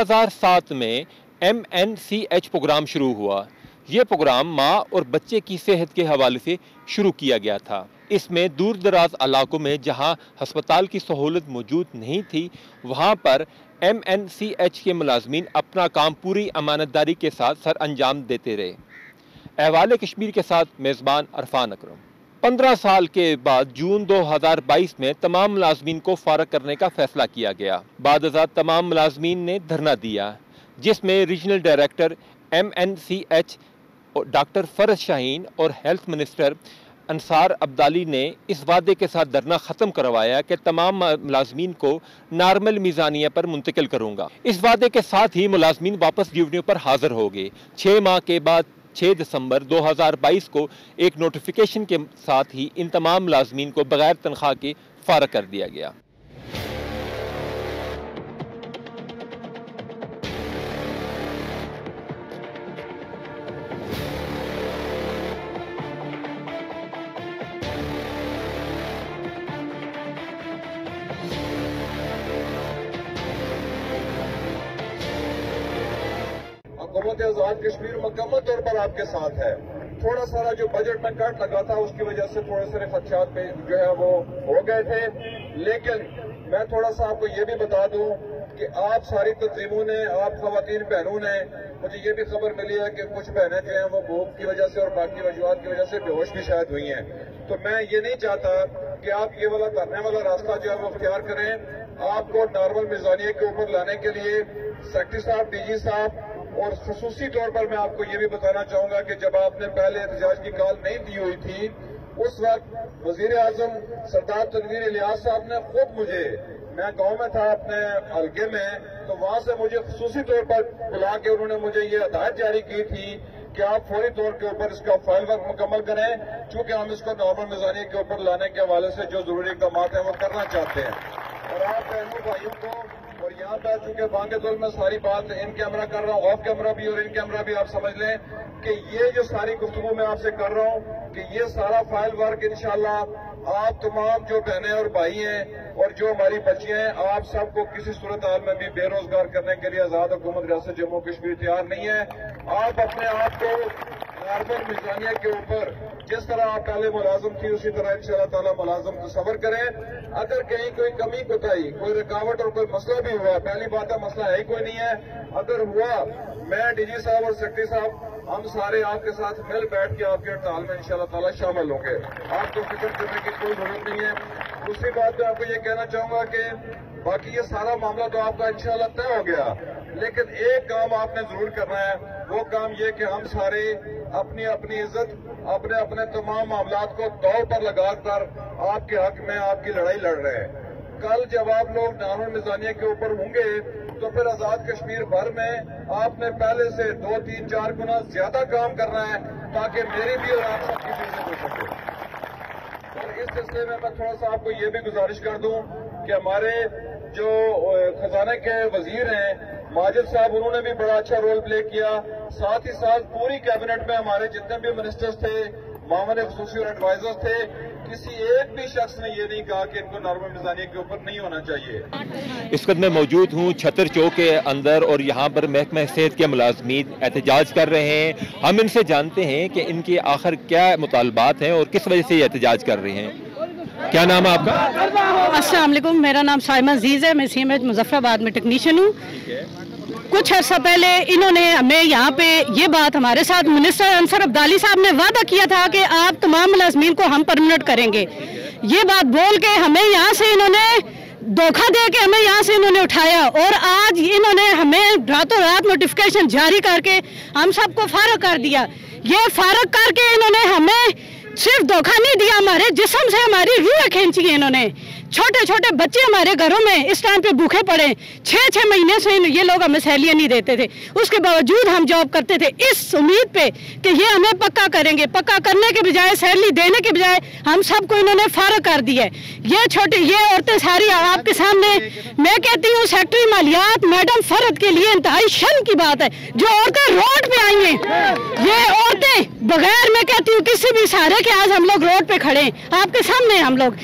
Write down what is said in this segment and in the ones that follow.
2007 में M N C H program शुरू हुआ। ये प्रोग्राम माँ और बच्चे की सेहत के हवाले से शुरू किया गया था। इसमें दूर दराज इलाकों में जहाँ हस्पताल की सहूलत मौजूद नहीं थी, वहाँ पर एम एन सी एच के मुलाजमीन अपना काम पूरी अमानतदारी के साथ सर अंजाम देते रहे। अहवाल कश्मीर के साथ मेज़बान अरफान अक्रम। पंद्रह साल के बाद जून 2022 में तमाम मुलाजमीन को फारग करने का फैसला किया गया। बाद तमाम मुलाजमीन ने धरना दिया, जिसमें regional director M N C H, doctor Faraz Shaheen और हेल्थ मिनिस्टर अंसार अब्दाली ने इस वादे के साथ धरना ख़त्म करवाया कि तमाम मुलाजमीन को नॉर्मल मीज़ानिया पर मुंतकिल करूँगा। इस वादे के साथ ही मुलाजमीन वापस ड्यूटियों पर हाजिर हो गए छः माह के बाद 6 दिसंबर 2022 को एक नोटिफिकेशन के साथ ही इन तमाम मुलाजमीन को बगैर तनख्वाह के फारग कर दिया गया। पर आपके साथ है। थोड़ा सारा जो बजट में कट लगा था, उसकी वजह से थोड़े सारे खदशात पे जो है वो हो गए थे। लेकिन मैं थोड़ा सा आपको ये भी बता दूँ कि आप सारी तंजीमों ने, आप खातन बहनों ने, मुझे ये भी खबर मिली है कि कुछ बहनें जो हैं वो भूख की वजह से और बाकी वजूहत की वजह से बेहोश भी शायद हुई हैं। तो मैं ये नहीं चाहता कि आप ये वाला धरने वाला रास्ता जो है वो अख्तियार करें। आपको नॉर्मल मिजानिया के ऊपर लाने के लिए सेक्रेटरी साहब डीजी साहब और खसूसी तौर पर मैं आपको ये भी बताना चाहूँगा कि जब आपने पहले एहतजाज की कॉल नहीं दी हुई थी, उस वक्त वज़ीर आज़म सरदार तनवीर इलियास साहब ने खुद मुझे, मैं गाँव में था अपने हल्के में तो वहाँ से मुझे खसूसी तौर पर बुला के उन्होंने मुझे ये हदायत जारी की थी कि आप फौरी तौर के ऊपर इसका फ़ाइल वर्क मुकम्मल करें, चूँकि हम इसको नॉर्मल मिजानी के ऊपर लाने के हवाले से जो ज़रूरी इकदाम हैं वो करना चाहते हैं। और आप बहनों भाइयों को और यहाँ पर चूँकि बांगे दुल में सारी बात। इन कैमरा कर रहा हूँ ऑफ़ कैमरा भी और इन कैमरा भी आप समझ लें कि ये जो सारी गुफ्तु मैं आपसे कर रहा हूँ कि ये सारा फ़ाइल वर्क इंशाल्लाह आप तमाम जो बहनें और भाई हैं और जो हमारी बच्चियाँ हैं, आप सबको किसी सूरत हाल में भी बेरोजगार करने के लिए आज़ाद हुकूमत रियासत जम्मू कश्मीर तैयार नहीं है। आप अपने आप को नॉर्मल मिजानिया के ऊपर जिस तरह आप पहले मुलाजम थी उसी तरह इन ताला मुलाजम तस्वर करें। अगर कहीं कोई कमी कोताही, कोई रुकावट और कोई मसला भी हुआ, पहली बात है मसला है ही कोई नहीं है। अगर हुआ, मैं डीजी साहब और सेक्रेटरी साहब, हम सारे आपके साथ मिल बैठ के आपके हड़ताल में इंशाल्लाह ताला शामिल होंगे। आपको फ़िक्र करने की कोई ज़रूरत नहीं है। दूसरी बात, मैं आपको ये कहना चाहूँगा कि बाकी ये सारा मामला तो आपका इंशाल्लाह तय हो गया, लेकिन एक काम आपने ज़रूर करना है। वो काम ये कि हम सारे अपनी अपनी इज़्ज़त, अपने अपने तमाम मामला को दौर पर लगाकर आपके हक में आपकी लड़ाई लड़ रहे हैं। कल जब आप लोग नानुल मिजानिया के ऊपर होंगे तो फिर आज़ाद कश्मीर भर में आपने पहले से दो, तीन, चार गुना ज़्यादा काम करना है ताकि मेरी भी और आप सबकी इज़्ज़त हो सके। और इस सिलसिले में मैं थोड़ा सा आपको ये भी गुजारिश कर दूँ कि हमारे जो खजाने के वज़ीर हैं माजिद साहब उन्होंने भी बड़ा अच्छा रोल प्ले किया। साथ ही साथ पूरी कैबिनेट में हमारे जितने भी मिनिस्टर्स थे मामले खसूसी और एडवाइजर्स थे किसी एक भी शख्स ने ये नहीं कहा कि इनको नॉर्मल मिजानिया के ऊपर नहीं होना चाहिए। इस वक्त मैं मौजूद हूँ छतर चौक के अंदर और यहाँ पर महकमा सेहत के मुलाजमीन एहतजाज कर रहे हैं। हम इनसे जानते हैं कि इनके आखिर क्या मुतालबात हैं और किस वजह से ये एहतजाज कर रहे हैं। क्या नाम है आपका? अस्सलाम मेरा नाम साइमा अज़ीज़ है। मैं सी मुजफ्फराबाद में टेक्नीशियन हूँ। कुछ अर्सा पहले इन्होंने हमें यहाँ पे ये बात हमारे साथ मिनिस्टर अंसर अब्दाली साहब ने वादा किया था कि आप तमाम मुलाजमीन को हम परमानेंट करेंगे। ये बात बोल के हमें यहाँ से इन्होंने धोखा दे के हमें यहाँ से इन्होंने उठाया और आज इन्होंने हमें रातों रात नोटिफिकेशन जारी करके हम सबको फारग कर दिया। ये फारग करके इन्होंने हमें सिर्फ़ धोखा नहीं दिया, हमारे जिसम से हमारी रूह खींची इन्होंने। छोटे छोटे बच्चे हमारे घरों में इस टाइम पे भूखे पड़े छः छः महीने से ये लोग हमें सैलियाँ नहीं देते थे। उसके बावजूद हम जॉब करते थे। इस उम्मीद पे कि ये हमें पक्का करेंगे। पक्का करने के बजाय सैलरी देने के बजाय हम सबको इन्होंने फारग कर दिया है। ये छोटे, ये औरतें सारी आपके सामने, मैं कहती हूँ सेक्रेटरी मालियात मैडम फरद के लिए इंतहाई शर्म की बात है। जो औरतें रोड पे आई हैं, ये औरतें, बगैर मैं कहती हूँ, किसी भी सहारे के आज हम लोग रोड पे खड़े हैं। आपके सामने हम लोग।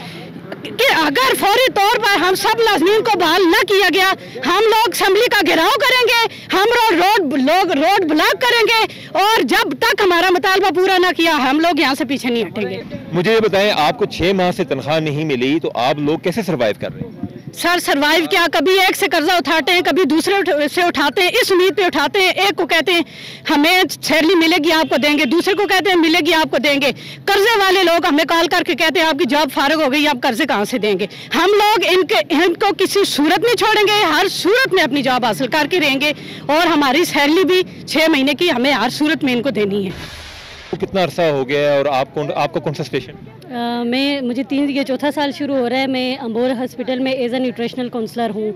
कि अगर फौरी तौर पर हम सब लाजमीन को बहाल न किया गया, हम लोग असम्बली का घेराव करेंगे, हम लोग रोड लोग, रोड ब्लॉक करेंगे, और जब तक हमारा मुतालबा पूरा ना किया, हम लोग यहाँ से पीछे नहीं हटेंगे। मुझे ये बताएँ, आपको छह माह से तनख्वाह नहीं मिली तो आप लोग कैसे सर्वाइव कर रहे हैं? सर सरवाइव क्या कभी एक से कर्जा उठाते हैं कभी दूसरे उठ, से उठाते हैं इस उम्मीद पे उठाते हैं एक को कहते हैं हमें सैलरी मिलेगी आपको देंगे। दूसरे को कहते हैं मिलेगी आपको देंगे। कर्जे वाले लोग हमें कॉल करके कहते हैं आपकी जॉब फारग हो गई आप कर्जे कहाँ से देंगे? हम लोग इनके इनको किसी सूरत में छोड़ेंगे हर सूरत में अपनी जॉब हासिल करके रहेंगे और हमारी सैलरी भी छः महीने की हमें हर सूरत में इनको देनी है। कितना अरसा हो गया है और आपको आपका कौन सा स्टेशन मैं, मुझे तीन, ये चौथा साल शुरू हो रहा है। मैं अम्बोर हॉस्पिटल में एज ए न्यूट्रिशनल काउंसलर हूँ।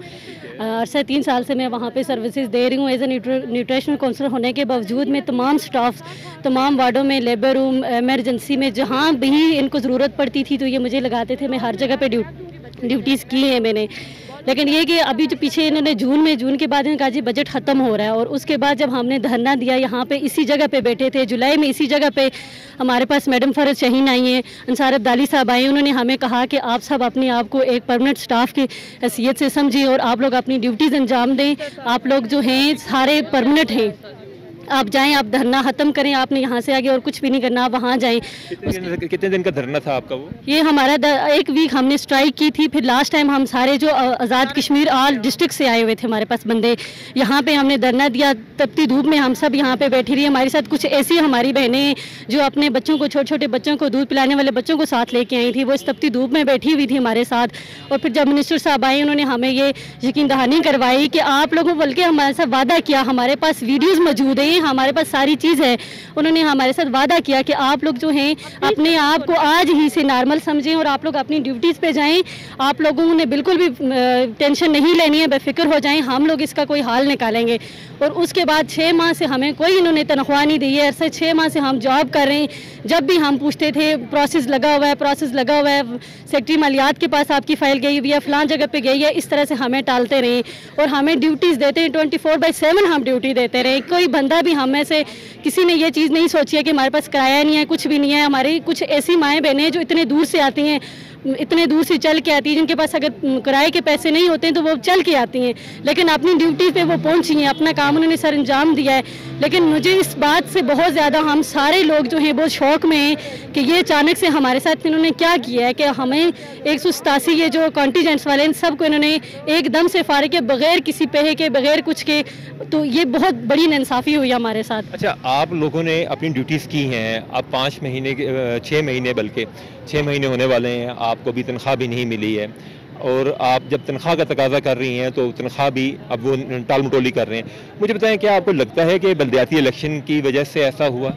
अरसा तीन साल से मैं वहाँ पे सर्विसेज़ दे रही हूँ एज ए न्यूट्रिशनल काउंसलर होने के बावजूद मैं तमाम स्टाफ तमाम वार्डों में लेबर रूम एमरजेंसी में जहाँ भी इनको ज़रूरत पड़ती थी तो ये मुझे लगाते थे। मैं हर जगह पर ड्यूटीज़ की हैं मैंने। लेकिन ये कि अभी जो पीछे इन्होंने जून में, जून के बाद इन्होंने कहा जी बजट ख़त्म हो रहा है और उसके बाद जब हमने धरना दिया, यहाँ पे इसी जगह पे बैठे थे, जुलाई में इसी जगह पे हमारे पास मैडम फरज शहीन आई हैं, अंसार अब्दाली साहब आए, उन्होंने हमें कहा कि आप सब अपने आप को एक परमानेंट स्टाफ की हैसियत से समझें और आप लोग अपनी ड्यूटीज़ अंजाम दें। आप लोग जो हैं, सारे परमानेंट हैं। आप जाएँ आप धरना ख़त्म करें आपने यहाँ से आगे और कुछ भी नहीं करना आप वहाँ जाएँ। कितने दिन, कितने दिन का धरना था आपका वो? ये हमारा एक वीक हमने स्ट्राइक की थी फिर लास्ट टाइम हम सारे जो आज़ाद कश्मीर आल डिस्ट्रिक्ट से आए हुए थे हमारे पास बंदे। यहाँ पे हमने धरना दिया तपती धूप में हम सब यहाँ पे बैठी रही हमारे साथ कुछ ऐसी हमारी बहनें जो अपने बच्चों को छोटे छोटे बच्चों को दूध पिलाने वाले बच्चों को साथ लेके आई थी वो इस तपती धूप में बैठी हुई थी हमारे साथ। और फिर जब मिनिस्टर साहब आए उन्होंने हमें ये यकीन दहानी करवाई कि आप लोगों बल्कि हमारे साथ वादा किया हमारे पास वीडियोज़ मौजूद हैं हमारे पास सारी चीज़ है। उन्होंने हमारे साथ वादा किया कि आप लोग जो हैं, अपने आप को आज ही से नॉर्मल समझें और आप लोग अपनी ड्यूटीज़ पे जाएँ। आप लोगों ने बिल्कुल भी टेंशन नहीं लेनी है, बेफिक्र हो जाएँ। हम लोग इसका कोई हाल निकालेंगे। और उसके बाद छः माह से हमें कोई इन्होंने तनख्वाह नहीं दी है। ऐसे छः माह से हम जॉब कर रहे हैं। जब भी हम पूछते थे प्रोसेस लगा हुआ है प्रोसेस लगा हुआ है सेक्रेटरी मालियात के पास आपकी फ़ाइल गई हुई है फलां जगह पे गई है, इस तरह से हमें टालते रहे। और हमें ड्यूटीज़ देते हैं ट्वेंटी फोर हम ड्यूटी देते रहे। कोई बंदा भी हम से किसी ने ये चीज़ नहीं सोची है कि हमारे पास किराया नहीं है, कुछ भी नहीं है। हमारी कुछ ऐसी माएँ बहनें जो इतने दूर से आती हैं। इतने दूर से चल के आती है, जिनके पास अगर किराए के पैसे नहीं होते हैं तो वो चल के आती हैं। लेकिन अपनी ड्यूटी पे वो पहुँची हैं, अपना काम उन्होंने सर अंजाम दिया है। लेकिन मुझे इस बात से बहुत ज़्यादा हम सारे लोग जो हैं, बहुत शौक में हैं कि ये अचानक से हमारे साथ इन्होंने क्या किया है कि हमें एक सौ सतासी ये जो कॉन्टीजेंट्स वाले इन सबको इन्होंने एकदम से फारे के बगैर किसी पैसे के, बगैर कुछ के तो ये बहुत बड़ी नाइंसाफ़ी हुई हमारे साथ। अच्छा आप लोगों ने अपनी ड्यूटीज़ की हैं अब पाँच महीने के छः महीने बल्कि छः महीने होने वाले हैं आपको अभी तनख्वाह भी नहीं मिली है। और आप जब तनख्वाह का तकाजा कर रही हैं तो तनख्वाह भी अब वो टाल मटोली कर रहे हैं। मुझे बताएँ, क्या आपको लगता है कि बलदियाती इलेक्शन की वजह से ऐसा हुआ?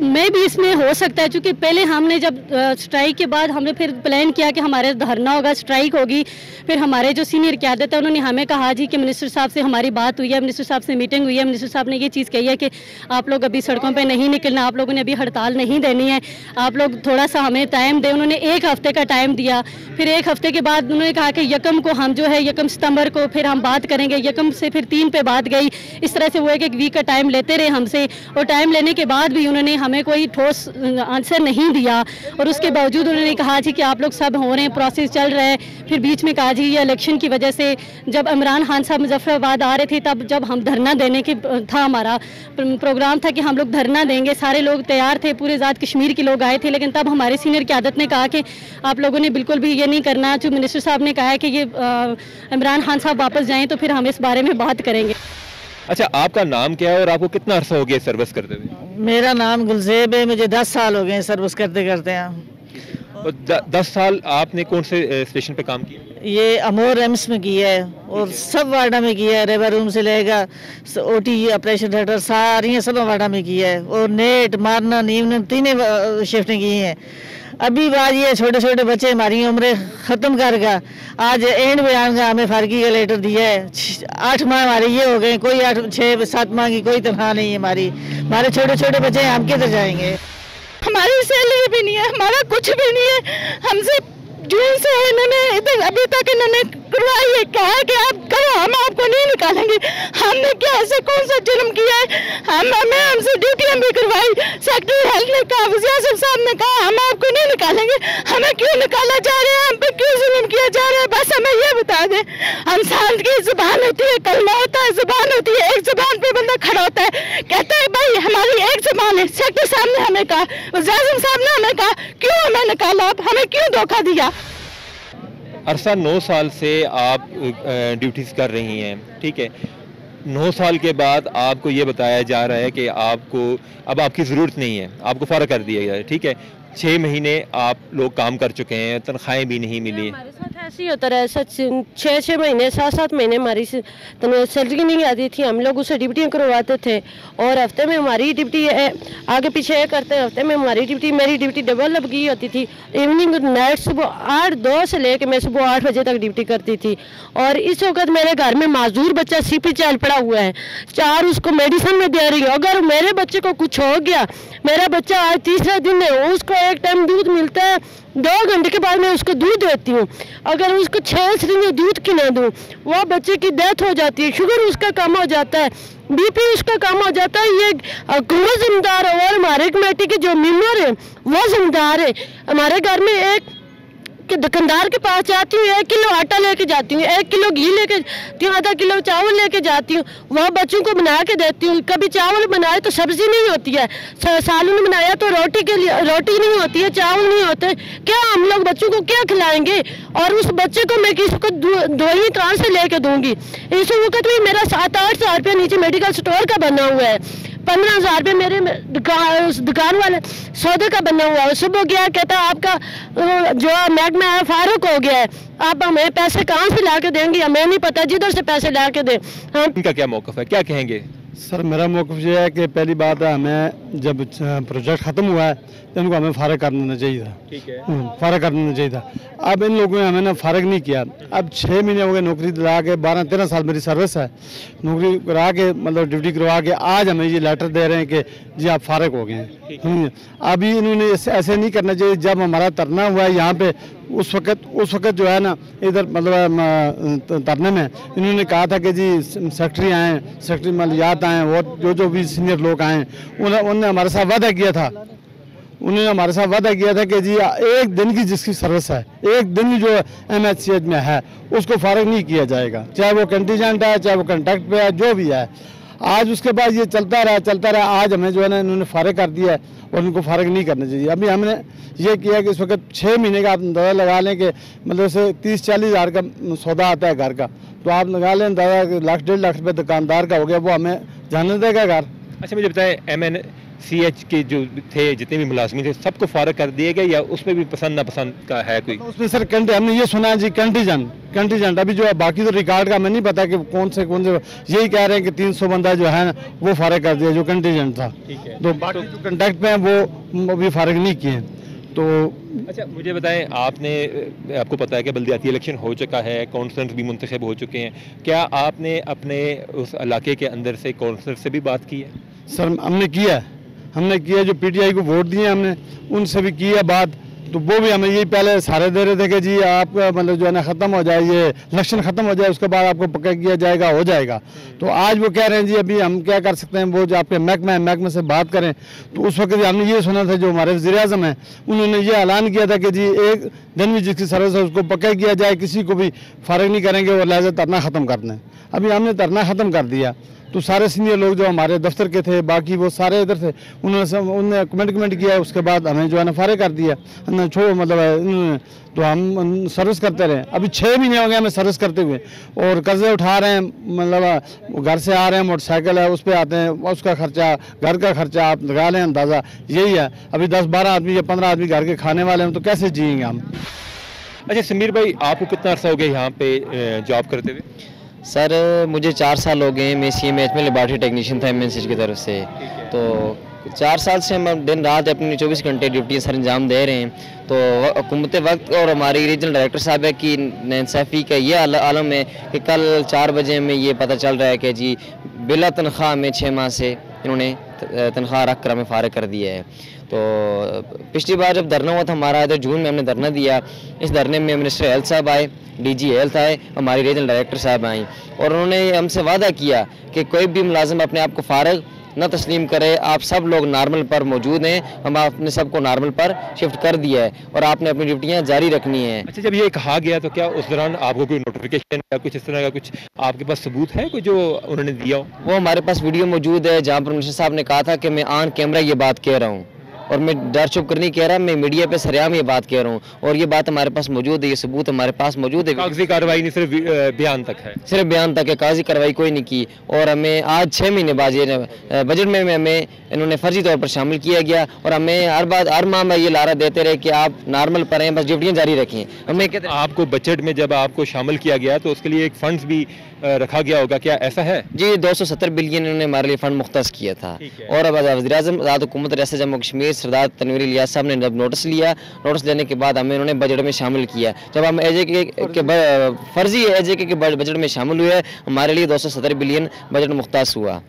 मैं भी इसमें हो सकता है, क्योंकि पहले हमने जब स्ट्राइक के बाद हमने फिर प्लान किया कि हमारे धरना होगा स्ट्राइक होगी, फिर हमारे जो सीनियर क्यादत है, उन्होंने हमें कहा जी कि मिनिस्टर साहब से हमारी बात हुई है मिनिस्टर साहब से मीटिंग हुई है मिनिस्टर साहब ने ये चीज़ कही है कि आप लोग अभी सड़कों पर नहीं निकलना, आप लोगों ने अभी हड़ताल नहीं देनी है, आप लोग थोड़ा सा हमें टाइम दें, उन्होंने एक हफ़्ते का टाइम दिया, फिर एक हफ़्ते के बाद उन्होंने कहा कि यकम को हम जो है, यकम सितंबर को फिर हम बात करेंगे, यकम से फिर तीन पे बात गई, इस तरह से वो एक एक वीक का टाइम लेते रहे हमसे, और टाइम लेने के बाद भी उन्होंने हमें कोई ठोस आंसर नहीं दिया। और उसके बावजूद उन्होंने कहा जी कि आप लोग सब हो रहे हैं प्रोसेस चल रहा है। फिर बीच में कहा जी, ये इलेक्शन की वजह से जब इमरान खान साहब मुजफ्फराबाद आ रहे थे, तब जब हम धरना देने के था हमारा प्रोग्राम था कि हम लोग धरना देंगे। सारे लोग तैयार थे, पूरे ज़ात कश्मीर के लोग आए थे, लेकिन तब हमारे सीनियर की आदत ने कहा कि आप लोगों ने बिल्कुल भी ये नहीं करना। जो मिनिस्टर साहब ने कहा है कि ये इमरान खान साहब वापस जाएँ तो फिर हम इस बारे में बात करेंगे। अच्छा आपका नाम क्या है और आपको कितना अरसा हो गया सर्विस करते हुए? मेरा नाम गुलजेब है मुझे दस साल हो गए सर्विस करते करते हैं। और द, दस साल आपने कौन से स्टेशन पे काम किया? ये अमोर एम्स में किया है और सब वार्डा में किया है रेबर रूम से लेगा ओ टी ऑपरेशन थिएटर सारी सब वार्डा में किया है। और नेट मारना नीम तीनों शिफ्टें की हैं। अभी बात ये छोटे छोटे बच्चे हमारी उम्र ख़त्म कर गया। आज एंड बयान का हमें फारगी का लेटर दिया है। आठ माह हमारे ये हो गए कोई आठ छः सात माह की कोई तनख्वाह नहीं है हमारी। हमारे छोटे छोटे बच्चे हम किधर जाएँगे? हमारी सैलरी भी नहीं है, हमारा कुछ भी नहीं है। हमसे जून से इन्होंने अभी तक इन्होंने करवाई है कहा कि आप करो, हम आपको नहीं निकालेंगे। हमने क्या ऐसा, कौन सा जुर्म किया है? हम हमें हमसे ड्यूटियाँ भी करवाई। सेक्रेटरी हेल्थ ने कहा वजी आसिफ साहब ने कहा, हम आपको नहीं निकालेंगे। हमें क्यों निकाला जा रहा है? हम पे क्यों जुल्म किया जा रहा है? बस हमें ये बता दें, हम सांस की ज़ुबान होती है कलमा होता है ज़ुबान होती है। एक ज़ुबान पे बंदा खड़ा होता है। कहता है, भाई, हमारी एक ज़ुबान है। सेक्टर साहब ने हमें कहा वजाजम साहब ने हमें कहा, क्यों हमें निकाला? आप हमें क्यों धोखा दिया? अरसा नौ साल से आप ड्यूटीज़ कर रही हैं, ठीक है? नौ साल के बाद आपको ये बताया जा रहा है कि आपको, अब आपकी ज़रूरत नहीं है, आपको फ़र्क कर दिया गया है, ठीक है? छः महीने आप लोग काम कर चुके हैं, तनख्वाहें भी नहीं मिली। ऐसे ही होता रहा, सच छः छः महीने, सात सात महीने हमारी सैलरी नहीं आती थी। हम लोग उसे ड्यूटियाँ करवाते थे। और हफ़्ते में हमारी ड्यूटी आगे पीछे करते हैं। हफ़्ते में हमारी ड्यूटी मेरी ड्यूटी डबल अब की होती थी। इवनिंग नाइट सुबह आठ, दो से लेकर मैं सुबह आठ बजे तक ड्यूटी करती थी। और इस वक्त मेरे घर में माजूर बच्चा सी पी चल पड़ा हुआ है। चार उसको मेडिसिन में दे रही हूँ। अगर मेरे बच्चे को कुछ हो गया, मेरा बच्चा आज तीसरा दिन है, उसको एक टाइम दूध मिलता है। दो घंटे के बाद मैं उसको दूध देती हूँ। अगर उसको छः में दूध की ना दूँ, वह बच्चे की डेथ हो जाती है शुगर उसका कम हो जाता है बीपी उसका कम हो जाता है, ये हुकूमत जिम्मेदार है? और हमारे कमेटी के जो मेंबर है, वो जिम्मेदार है। हमारे घर में एक कि दुकानदार के पास जाती हूँ, एक किलो आटा लेके जाती हूँ, एक किलो घी लेके जाती हूँ आधा किलो चावल लेके जाती हूँ, वह बच्चों को बना के देती हूँ। कभी चावल बनाए तो सब्ज़ी नहीं होती है। सालन बनाया तो रोटी के लिए, रोटी नहीं होती है, चावल नहीं होते। क्या हम लोग बच्चों को क्या खिलाएँगे? और उस बच्चे को मैं किसी को दवाई कहाँ से लेके दूँगी? इस वक्त भी मेरा सात आठ सौ रुपया नीचे मेडिकल स्टोर का बना हुआ है। पंद्रह हज़ार रुपये मेरे दुकान दुकान वाले सौदे का बना हुआ है। सुबह गया, कहता आपका जो महकमा है, फारूक हो गया है। आप हमें पैसे कहाँ से ला के देंगे? हमें नहीं पता, जिधर से पैसे ला के दें। हम इनका क्या मौका है? क्या कहेंगे? सर मेरा मौकफ ये है कि पहली बात है हमें जब प्रोजेक्ट ख़त्म हुआ है तो इनको हमें फारग कर देना चाहिए था। ठीक है। हम्म, फारग कर देना चाहिए था। अब इन लोगों ने हमें ना फारग नहीं किया। अब छः महीने हो गए नौकरी दिला के बारह तेरह साल मेरी सर्विस है। नौकरी करा के मतलब ड्यूटी करवा के आज हमें ये लेटर दे रहे हैं कि जी आप फारग हो गए हैं। अभी इन्होंने ऐसे नहीं करना चाहिए। जब हमारा तरना हुआ है यहाँ पे उस वक्त उस वक्त जो है ना, इधर मतलब तरने में इन्होंने कहा था कि जी, सेक्रेटरी आए, सेक्रेटरी मलियात आए, और जो जो भी सीनियर लोग आए उन्होंने हमारे साथ वादा किया था। उन्होंने हमारे साथ वादा किया था कि जी एक दिन की जिसकी सर्विस है, एक दिन जो एम एच सी एच में है, उसको फारग नहीं किया जाएगा। चाहे वो कंटीजेंट है, चाहे वो कंटेक्ट पे है, जो भी है आज उसके बाद ये चलता रहा चलता रहा। आज हमें जो है ना, इन्होंने फारग कर दिया है और उनको फारग नहीं करना चाहिए। अभी हमने ये किया कि इस वक्त छः महीने का आप अंदाज़ा लगा लें कि मतलब से तीस चालीस हज़ार का सौदा आता है घर का तो आप लगा लें अंदाज़ा लाख, डेढ़ लाख रुपये दुकानदार का हो गया, वो हमें जाने देगा घर। अच्छा मुझे बताएँ एम एन सी एच के जो थे जितने भी मुलाजमी थे सबको फारग कर दिए गए या उसमें भी पसंद नापसंद का है कोई? उसमें सर कंटी हमने ये सुना है जी कंटीजेंट कंटीजेंट। अभी जो है बाकी तो रिकॉर्ड का मैं नहीं पता कि कौन से कौन से यही कह रहे हैं कि तीन सौ बंदा जो है वो फारग कर दिया जो कंटीजेंट था। तो बाकी जो कंटेक्ट में है वो अभी फारग नहीं किए तो अच्छा मुझे बताएँ आपने आपको पता है कि बल्दियाती इलेक्शन हो चुका है काउंसलर भी मुंतब हो चुके हैं। क्या आपने अपने उस इलाके के अंदर से काउंसलर से भी बात की है? सर हमने किया है। हमने किया जो पीटीआई को वोट दिए हमने, उनसे भी किया बात। तो वो भी हमें यही पहले सारे दे रहे थे कि जी आपका मतलब जो है ना ख़त्म हो जाए, ये इलेक्शन ख़त्म हो जाए, उसके बाद आपको पक्का किया जाएगा, हो जाएगा। तो आज वो कह रहे हैं, जी अभी हम क्या कर सकते हैं, वो जो आपके महकमा है, महकमे से बात करें। तो उस वक्त हमने ये सुना था, जो हमारे वजी अजम हैं, उन्होंने ये ऐलान किया था कि जी एक दिन भी जिसकी सर्विस है, उसको पक्का किया जाए, किसी को भी फ़र्क नहीं करेंगे वो लिहाजा धरना ख़त्म कर दें। अभी हमने धरना ख़त्म कर दिया। तो सारे सीनियर लोग जो हमारे दफ्तर के थे, बाकी वो सारे इधर थे, उन्होंने सब कमेंट कमेंट किया, उसके बाद हमें जो है ना फारे कर दिया। छोड़ो मतलब तो हम सर्विस करते रहे। अभी छः महीने हो गए हमें सर्विस करते हुए, और कर्जे उठा रहे हैं मतलब घर से आ रहे हैं, मोटरसाइकिल है, उस पर आते हैं, उसका खर्चा, घर का खर्चा आप लगा लें अंदाज़ा, यही है। अभी दस बारह आदमी या पंद्रह आदमी घर के खाने वाले हैं तो कैसे जियेंगे हम? अच्छा समीर भाई, आपको कितना अर्सा हो गया यहाँ पे जॉब करते हुए? सर मुझे चार साल हो गए मैं सी एम एच में लेबार्ट्री टेक्नीशियन था एम की तरफ़ से। तो चार साल से हम दिन रात अपनी चौबीस घंटे ड्यूटी सर अंजाम दे रहे हैं। तो हुकूमत वक्त और हमारी रीजनल डायरेक्टर साहब है कि नैनसाफ़ी का ये आलम है कि कल चार बजे में ये पता चल रहा है कि जी बिला तनख्वाह में छः माह से इन्होंने तनख्वाह रख कर हमें फारग कर दिया है। तो पिछली बार जब धरना हुआ था हमारा तो जून में हमने धरना दिया। इस धरने में मिनिस्टर हेल्थ साहब आए डीजी हेल्थ आए हमारी रीजनल डायरेक्टर साहब आई। और उन्होंने हमसे वादा किया कि कोई भी मुलाजम अपने आप को फारग न तस्लीम करे। आप सब लोग नार्मल पर मौजूद हैं। हम आपने सबको नार्मल पर शिफ्ट कर दिया है और आपने अपनी ड्यूटियाँ जारी रखनी है। अच्छा जब ये कहा गया तो क्या उस दौरान आपको कोई नोटिफिकेशन या कुछ इस तरह का कुछ आपके पास सबूत है कोई जो उन्होंने दिया हो? वो हमारे पास वीडियो मौजूद है जहाँ पर मिनिस्टर साहब ने कहा था कि मैं ऑन कैमरा ये बात कह रहा हूँ। और मैं डर चुप कर नहीं कह रहा मैं मीडिया पे सरेआम ये बात कह रहा हूँ और ये बात हमारे पास मौजूद है ये सबूत हमारे पास मौजूद है। कागज़ी कार्रवाई नहीं सिर्फ़ बयान तक है। सिर्फ़ बयान तक है कागज़ी कार्रवाई कोई नहीं की और हमें आज छः महीने बाद ये बजट में हमें इन्होंने फर्जी तौर पर शामिल किया गया और हमें हर बात हर माह में ये लारा देते रहे कि आप नॉर्मल पर हैं बस ड्यूटियाँ जारी रखें। हमें आपको बजट में जब आपको शामिल किया गया तो उसके लिए एक फंड्स भी रखा गया होगा क्या ऐसा है? जी 270 बिलियन इन्होंने हमारे लिए फंड मुख्त किया था। और अब वजी अजम आज़ाद हुकूमत रियासत जम्मू कश्मीर सरदार तनवीर इलियास साहब ने जब नोटिस लिया नोटिस लेने के बाद हमें उन्होंने बजट में शामिल किया। जब हम एजे के, के फर्जी एजे के, के बजट में शामिल हुए हमारे लिए 270 बिलियन बजट मुख्त हुआ।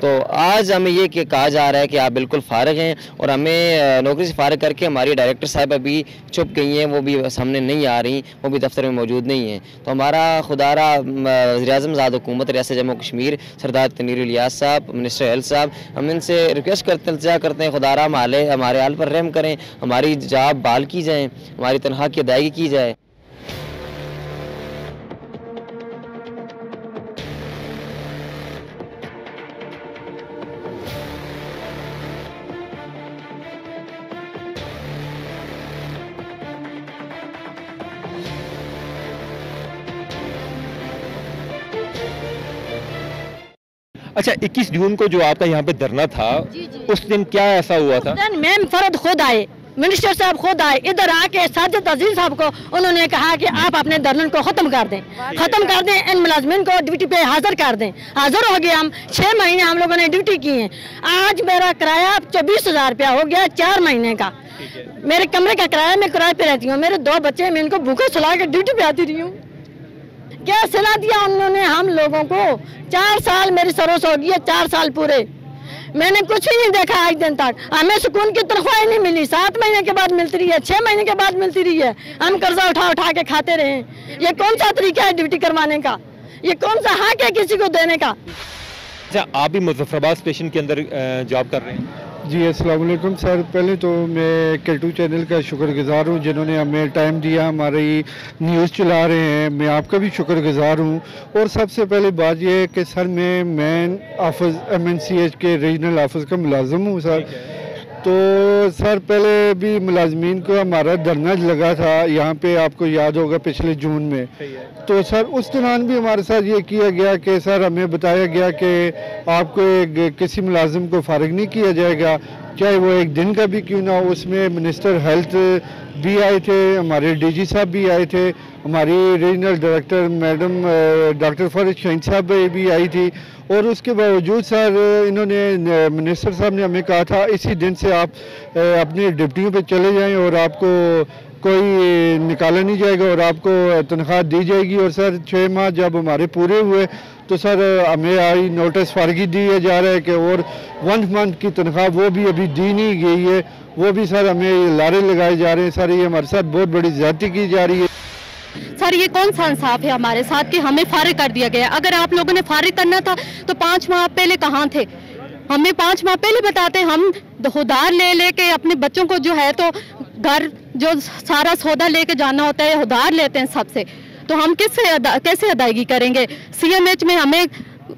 तो आज हमें ये कहा जा रहा है कि आप बिल्कुल फारग हैं और हमें नौकरी से फारग करके हमारी डायरेक्टर साहब अभी चुप गई हैं वो भी सामने नहीं आ रही वो भी दफ्तर में मौजूद नहीं हैं। तो हमारा खुदारा वजी अजम ज़ाद हुकूमत रियासत जम्मू कश्मीर सरदार तनीर इलियास साहब मिनिस्टर हेल्थ साहब हम इनसे रिक्वेस्ट करते करते हैं खुदारा हमारे हमारे आल पर रहम करें, हमारी जाब बाल की जाए, हमारी तनख्वाह की अदायगी की जाए। अच्छा 21 जून को जो आपका यहाँ पे धरना था जी जी। उस दिन क्या ऐसा हुआ था? दिन मैम फरद खुद आए मिनिस्टर साहब खुद आए इधर आके साजिद अज़ीज़ साहब को उन्होंने कहा कि आप अपने धरने को खत्म कर दें। खत्म कर दें इन मुलाजमिन को ड्यूटी पे हाजिर कर दें। हाजिर हो गए हम छह महीने हम लोगों ने ड्यूटी की है आज मेरा किराया चौबीस हज़ार रुपया हो गया चार महीने का। मेरे कमरे का किराया मैं किराए पे रहती हूँ मेरे दो बच्चे मैं इनको भूखे सुला के ड्यूटी पे आती रही हूँ। क्या सलाह दिया उन्होंने हम लोगों को? चार साल मेरी सरोस हो गई है, चार साल पूरे। मैंने कुछ ही नहीं देखा आज दिन तक। हमें सुकून की तनख्वाह नहीं मिली। सात महीने के बाद मिलती रही है, छह महीने के बाद मिलती रही है। हम कर्जा उठा उठा के खाते रहे ये कौन सा तरीका है ड्यूटी करवाने का? ये कौन सा हक है किसी को देने का? अच्छा आप भी मुजफ्फराबाद स्टेशन के अंदर जॉब कर रहे हैं? जी वालेकुम सर। पहले तो मैं केटू चैनल का शुक्रगुजार हूँ, जिन्होंने हमें टाइम दिया, हमारी न्यूज़ चला रहे हैं। मैं आपका भी शुक्रगुजार हूँ। और सबसे पहले बात यह है कि सर, मैं main office M N C H के रीजनल ऑफ़िस का मुलाजम हूँ, सर। तो सर पहले भी मुलाजमीन को हमारा धरना लगा था यहाँ पे आपको याद होगा पिछले जून में। तो सर उस दौरान भी हमारे साथ ये किया गया कि सर हमें बताया गया कि आपको एक किसी मुलाजिम को फारग नहीं किया जाएगा। चाहे वो एक दिन का भी क्यों ना हो उसमें मिनिस्टर हेल्थ भी आए थे हमारे डीजी साहब भी आए थे हमारी regional director madam doctor Farid Shaheen साहब भी आई थी। और उसके बावजूद सर, इन्होंने मिनिस्टर साहब ने हमें कहा था, इसी दिन से आप अपनी ड्यूटियों पे चले जाएँ और आपको कोई निकाला नहीं जाएगा और आपको तनख्वाह दी जाएगी। और सर छः माह जब हमारे पूरे हुए तो सर, हमें आई नोटिस फारगी दिया जा रहा है कि और वन मंथ की तनख्वाह वो भी अभी दी नहीं गई है। वो भी सर, हमें लारे लगाए जा रहे हैं। सर, ये हमारे साथ बहुत बड़ी ज्यादती की जा रही है। सर ये कौन सा इंसाफ है हमारे साथ कि हमें फारिग कर दिया गया? अगर आप लोगों ने फारिग करना था तो पाँच माह पहले कहाँ थे? हमें पाँच माह पहले बताते हम उधार ले लेके अपने बच्चों को जो है तो घर जो सारा सौदा लेके जाना होता है उधार लेते हैं सबसे। तो हम किससे अदा, कैसे अदायगी करेंगे? सीएमएच में हमें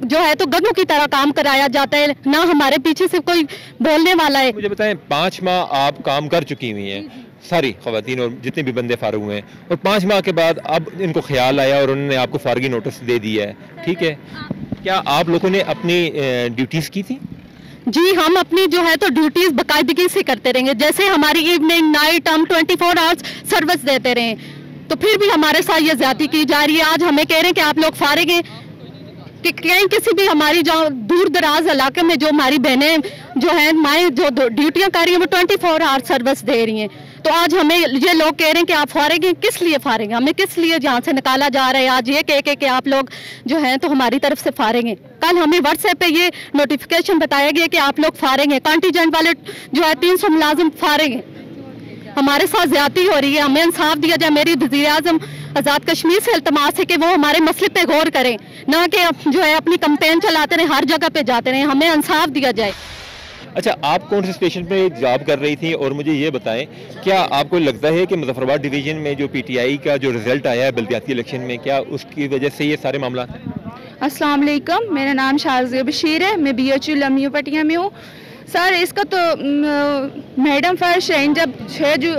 जो है तो गधों की तरह काम कराया जाता है ना हमारे पीछे से कोई बोलने वाला है। मुझे बताएँ पाँच माह आप काम कर चुकी हुई हैं। सारी खातन और जितने भी बंदे फारूक हुए हैं। और पाँच माह के बाद अब इनको ख्याल आया और उन्होंने आपको फारगी नोटिस दे दिया है। ठीक है? क्या आप लोगों ने अपनी ड्यूटीज़ की थी? जी, हम अपनी जो है तो ड्यूटीज़ बाकायदगी से करते रहेंगे। जैसे हमारी इवनिंग नाइट हम 24 फोर आवर्स सर्विस देते रहे। तो फिर भी हमारे साथ ये ज़्यादा की जा रही है। आज हमें कह रहे हैं कि आप लोग फारिग कि कहीं किसी भी हमारी जो दूर दराज इलाके में जो हमारी बहनें जो हैं, माएँ जो ड्यूटियाँ कर रही हैं, वो ट्वेंटी फोर आवर सर्विस दे रही हैं। तो आज हमें ये लोग कह रहे हैं कि आप फारेंगे किस लिए फारेंगे हमें किस लिए जहाँ से निकाला जा रहा है? आज ये कह के कि आप लोग जो हैं तो हमारी तरफ़ से फारेंगे कल हमें व्हाट्सएप पे ये नोटिफिकेशन बताया गया कि आप लोग फारेंगे कॉन्टीजेंट वाले जो है तीन सौ मुलाजिम फारेंगे हमारे साथ ज़्यादा हो रही है। हमें इंसाफ दिया जाए। मेरी वजी अजम आज़ाद कश्मीर से अल्तमास है कि वो हमारे मसले पे गौर करें। ना कि जो है अपनी कंपेन चलाते रहे, हर जगह पे जाते रहे। हमें इंसाफ दिया जाए। अच्छा आप कौन से स्टेशन पे जॉब कर रही थी? और मुझे ये बताएँ, क्या आपको लगता है कि मुजफ्फरबाद डिवीज़न में जो पीटीआई का जो रिज़ल्ट आया है बल्दियाती इलेक्शन में, क्या उसकी वजह से ये सारे मामला? वालेकुम, मेरा नाम शाजिया बशीर है, मैं बी एच यू लम्यू पटिया में हूँ। सर इसका तो मैडम फर्श है जब छः जू,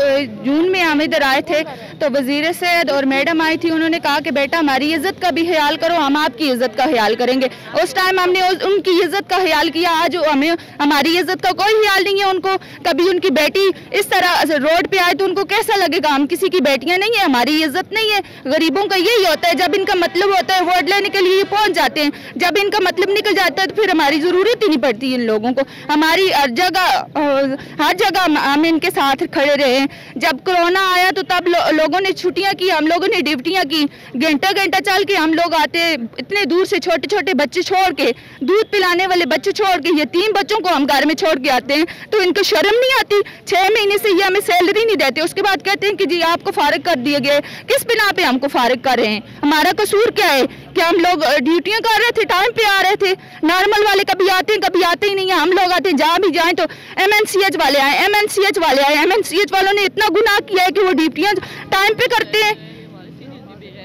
जून में हम इधर आए थे तो वज़ीर सैद और मैडम आई थी उन्होंने कहा कि बेटा हमारी इज़्ज़त का भी ख्याल करो हम आपकी इज़्ज़त का ख्याल करेंगे। उस टाइम हमने उनकी इज़्ज़त का ख्याल किया आज हमें हमारी इज़्ज़त का कोई ख्याल नहीं है उनको। कभी उनकी बेटी इस तरह रोड पे आए तो उनको कैसा लगेगा? हम किसी की बेटियाँ नहीं है हमारी इज़्ज़त नहीं है। गरीबों का यही होता है जब इनका मतलब होता है वोट लेने के लिए पहुँच जाते हैं। जब इनका मतलब निकल जाता है तो फिर हमारी ज़रूरत ही नहीं पड़ती इन लोगों को। हमारी हमारी हर जगह हर जगह हम इनके साथ खड़े रहे जब कोरोना आया तो तब लो, लोगों ने छुट्टियाँ की हम लोगों ने ड्यूटियाँ की। घंटा घंटा चल के हम लोग आते इतने दूर से छोटे छोटे बच्चे छोड़ के दूध पिलाने वाले बच्चे छोड़ के ये तीन बच्चों को हम घर में छोड़ के आते हैं। तो इनको शर्म नहीं आती? छह महीने से ये हमें सैलरी नहीं देते। उसके बाद कहते हैं कि जी आपको फारग कर दिए गए। किस बिना पे हमको फारग कर रहे हैं? हमारा कसूर क्या है? कि हम लोग ड्यूटियाँ कर रहे थे टाइम पे आ रहे थे। नॉर्मल वाले कभी आते हैं, कभी आते ही नहीं है। हम लोग आते जहाँ भी जाएँ तो एमएनसीएच वाले आए एमएनसीएच वाले आए। एमएनसीएच वालों ने इतना गुनाह किया है कि वो ड्यूटियाँ टाइम पे करते हैं।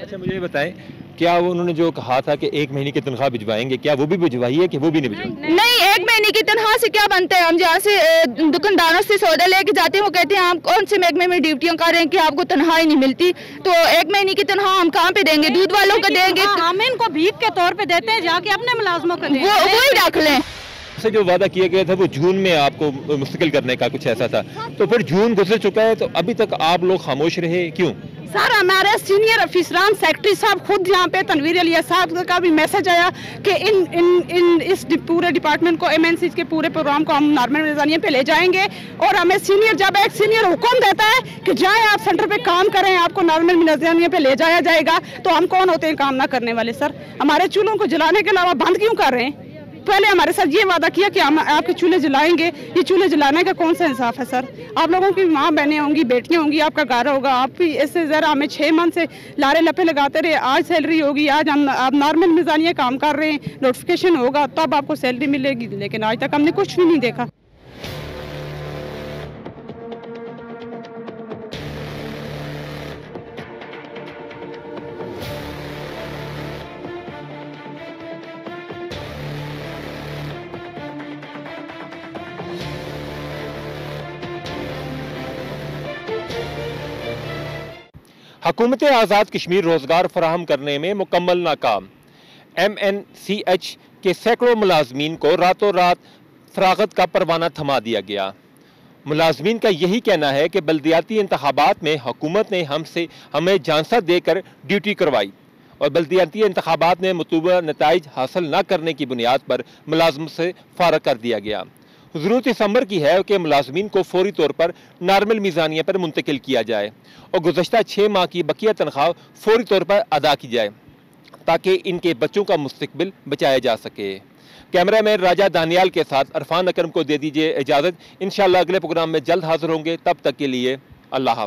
अच्छा मुझे बताएँ क्या वो उन्होंने जो कहा था कि एक महीने की तनख्वाह भिजवाएँगे क्या वो भी भिजवाई है कि वो भी नहीं भिजवाई? नहीं एक महीने की तनख्वाह से क्या बनता है? हम जहाँ से दुकानदारों से सौदा लेके जाते हैं वो कहते हैं आप कौन से महकमे में ड्यूटियाँ कर रहे हैं कि आपको तनख्वाह ही नहीं मिलती? तो एक महीने की तनख्वाह हम कहाँ पे देंगे? दूध वालों को देंगे। हम इनको भीख के तौर पर देते हैं जाके अपने मुलाजमों को वो वही रख लें। से जो वादा किया गया था वो जून में आपको मुस्तकिल करने का कुछ ऐसा था। तो फिर जून गुजर चुका है तो अभी तक आप लोग खामोश रहे? क्यों? सर, हमारे सीनियर अफिसरान सेक्रेटरी साहब खुद यहाँ पे, तनवीर अलिया साहब का भी मैसेज आया कि इन इन इन इस पूरे डिपार्टमेंट को एमएनसी के पूरे प्रोग्राम को हम नॉर्मल मिजानिया पे ले जाएँगे। और हमें सीनियर जब एक सीनियर हुक्म देता है कि जाए आप सेंटर पे काम करें, आपको नॉर्मल मिजानिया पे ले जाया जाएगा तो हम कौन होते हैं काम ना करने वाले, सर? हमारे चूल्हों को जलाने के अलावा बंद क्यों कर रहे हैं? पहले हमारे साथ ये वादा किया कि हम आपके चूल्हे जलाएँगे। ये चूल्हे जलाने का कौन सा इंसाफ है, सर? आप लोगों की माँ बहनें होंगी, बेटियाँ होंगी, आपका घर होगा। आप भी इससे ज़रा हमें छः मंथ से लारे लपे लगाते रहे। आज सैलरी होगी, आज हम, आप नॉर्मल मिजानिया काम कर रहे हैं। नोटिफिकेशन होगा, तब आपको सैलरी मिलेगी। लेकिन आज तक हमने कुछ भी नहीं देखा। हकूमत आज़ाद कश्मीर रोज़गार फराहम करने में मुकम्मल नाकाम। एम एन सी एच के सैकड़ों मुलाजमीन को रातों रात फरागत का परवाना थमा दिया गया। मुलाजमीन का यही कहना है कि बल्दियाती इंतबात में हुकूमत ने हमसे, हमें झांसा देकर ड्यूटी करवाई और बल्दियाती इंतबात में मतलूबा नतज हासिल न करने की बुनियाद पर मुलाजमत से फारग कर दिया गया। ज़रूरत इस अमर की है कि मुलाजमीन को फौरी तौर पर नॉर्मल मीज़ानिया पर मुंतकिल किया जाए और गुजशत छः माह की बकिया तनख्वाह फौरी तौर पर अदा की जाए, ताकि इनके बच्चों का मुस्तबिल बचाया जा सके। कैमरा मैन राजा दानियाल के साथ अरफान अक्रम को दे दीजिए इजाज़त। इन अगले प्रोग्राम में जल्द हाजिर होंगे। तब तक के लिए अल्लाह हाफ़